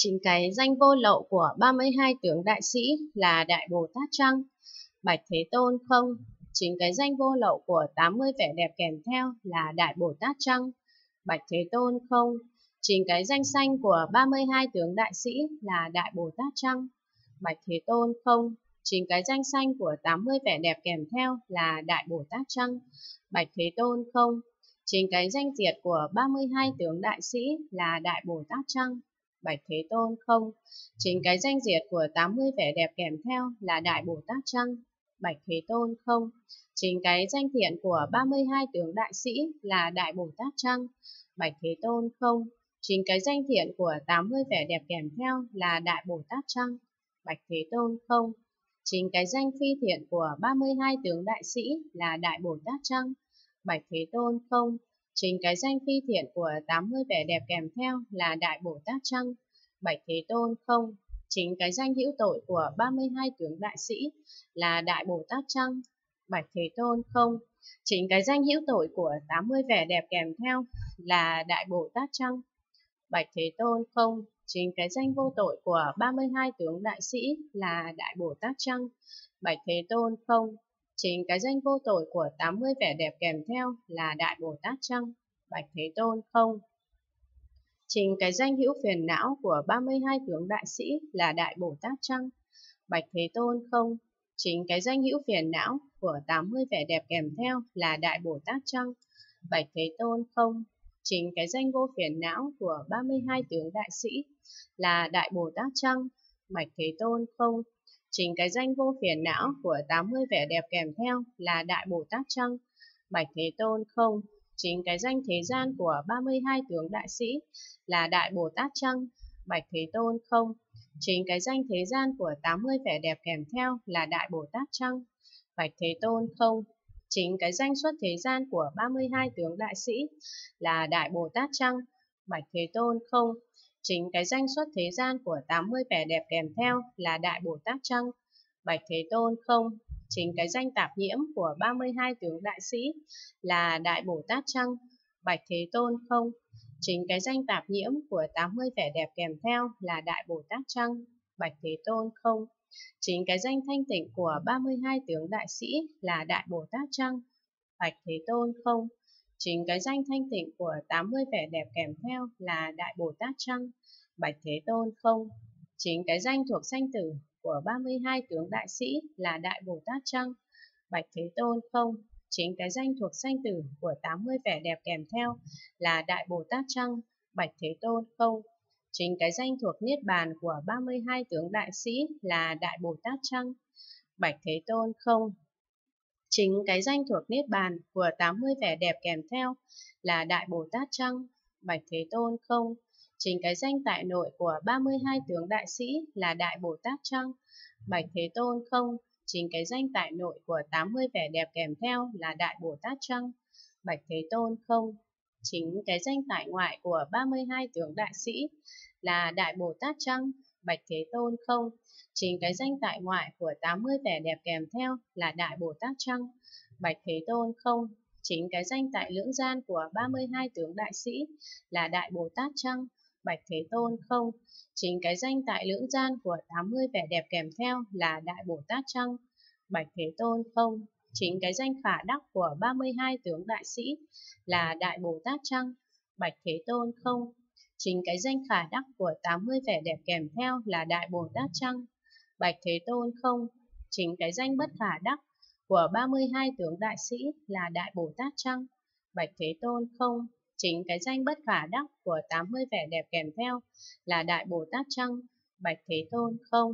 Chính cái danh vô lậu của 32 tướng đại sĩ là Đại Bồ Tát Trăng. Bạch Thế Tôn không, chính cái danh vô lậu của 80 vẻ đẹp kèm theo là Đại Bồ Tát Trăng. Bạch Thế Tôn không, chính cái danh xanh của 32 tướng đại sĩ là Đại Bồ Tát Trăng. Bạch Thế Tôn không, chính cái danh xanh của 80 vẻ đẹp kèm theo là Đại Bồ Tát Trăng. Bạch Thế Tôn không, chính cái danh diệt của 32 tướng đại sĩ là Đại Bồ Tát Trăng. Bạch Thế Tôn không, chính cái danh diệt của 80 vẻ đẹp kèm theo là Đại Bồ Tát Trăng. Bạch Thế Tôn không, chính cái danh thiện của 32 tướng đại sĩ là Đại Bồ Tát Trăng. Bạch Thế Tôn không, chính cái danh thiện của 80 vẻ đẹp kèm theo là Đại Bồ Tát Trăng. Bạch Thế Tôn không, chính cái danh phi thiện của 32 tướng đại sĩ là Đại Bồ Tát Trăng. Bạch Thế Tôn không, Chính cái danh phi thiện của 80 vẻ đẹp kèm theo là Đại Bồ Tát Trăng, Bạch Thế Tôn không. Chính cái danh hữu tội của 32 tướng đại sĩ là Đại Bồ Tát Trăng, Bạch Thế Tôn không. Chính cái danh hữu tội của 80 vẻ đẹp kèm theo là Đại Bồ Tát Trăng, Bạch Thế Tôn không. Chính cái danh vô tội của 32 tướng đại sĩ là Đại Bồ Tát Trăng, Bạch Thế Tôn không. Chính cái danh vô tội của 80 vẻ đẹp kèm theo là Đại Bồ Tát Trăng, Bạch Thế Tôn không. Chính cái danh hữu phiền não của 32 tướng đại sĩ là Đại Bồ Tát Trăng, Bạch Thế Tôn không. Chính cái danh hữu phiền não của 80 vẻ đẹp kèm theo là Đại Bồ Tát Trăng, Bạch Thế Tôn không. Chính cái danh vô phiền não của 32 tướng đại sĩ là Đại Bồ Tát Trăng, Bạch Thế Tôn không. Chính cái danh vô phiền não của 80 vẻ đẹp kèm theo là Đại Bồ Tát Trăng, Bạch Thế Tôn không. Chính cái danh thế gian của 32 tướng đại sĩ là Đại Bồ Tát Trăng, Bạch Thế Tôn không. Chính cái danh thế gian của 80 vẻ đẹp kèm theo là Đại Bồ Tát Trăng, Bạch Thế Tôn không. Chính cái danh xuất thế gian của 32 tướng đại sĩ là Đại Bồ Tát Trăng, Bạch Thế Tôn không. Chính cái danh xuất thế gian của 80 vẻ đẹp kèm theo là Đại Bồ Tát Trăng, Bạch Thế Tôn không. Chính cái danh tạp nhiễm của 32 tướng đại sĩ là Đại Bồ Tát Trăng, Bạch Thế Tôn không. Chính cái danh tạp nhiễm của 80 vẻ đẹp kèm theo là Đại Bồ Tát Trăng, Bạch Thế Tôn không. Chính cái danh thanh tịnh của 32 tướng đại sĩ là Đại Bồ Tát Trăng, Bạch Thế Tôn không. Chính cái danh thanh tịnh của 80 vẻ đẹp kèm theo là Đại Bồ Tát Trăng, Bạch Thế Tôn không. Chính cái danh thuộc sanh tử của 32 tướng đại sĩ là Đại Bồ Tát Trăng, Bạch Thế Tôn không. Chính cái danh thuộc sanh tử của 80 vẻ đẹp kèm theo là Đại Bồ Tát Trăng, Bạch Thế Tôn không. Chính cái danh thuộc Niết Bàn của 32 tướng đại sĩ là Đại Bồ Tát Trăng, Bạch Thế Tôn không. Chính cái danh thuộc Niết Bàn của 80 vẻ đẹp kèm theo là Đại Bồ Tát Trăng, Bạch Thế Tôn không. Chính cái danh tại nội của 32 tướng đại sĩ là Đại Bồ Tát Trăng, Bạch Thế Tôn không. Chính cái danh tại nội của 80 vẻ đẹp kèm theo là Đại Bồ Tát Trăng, Bạch Thế Tôn không. Chính cái danh tại ngoại của 32 tướng đại sĩ là Đại Bồ Tát Trăng, Bạch Thế Tôn không. Chính cái danh tại ngoại của 80 vẻ đẹp kèm theo là Đại Bồ Tát Trăng, Bạch Thế Tôn không. Chính cái danh tại lưỡng gian của 32 tướng đại sĩ là Đại Bồ Tát Trăng, Bạch Thế Tôn không. Chính cái danh tại lưỡng gian của 80 vẻ đẹp kèm theo là Đại Bồ Tát Trăng, Bạch Thế Tôn không. Chính cái danh khả đắc của 32 tướng đại sĩ là Đại Bồ Tát Trăng, Bạch Thế Tôn không. Chính cái danh khả đắc của 80 vẻ đẹp kèm theo là Đại Bồ Tát Trăng, Bạch Thế Tôn không. Chính cái danh bất khả đắc của 32 tướng đại sĩ là Đại Bồ Tát Trăng, Bạch Thế Tôn không. Chính cái danh bất khả đắc của 80 vẻ đẹp kèm theo là Đại Bồ Tát Trăng, Bạch Thế Tôn không.